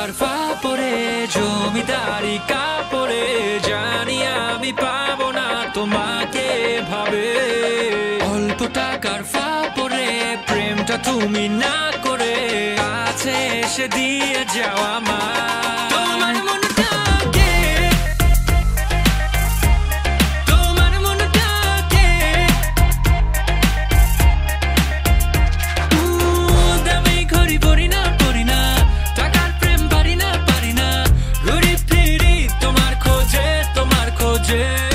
টাকার ফাপরে জমিদারি কাপড়ে, জানি আমি পাবো না, তোমাকে ভাবে। অল্প টাকার ফাপরে প্রেমটা তুমি না করে আছে এসে দিয়ে যাওয়া মা budget.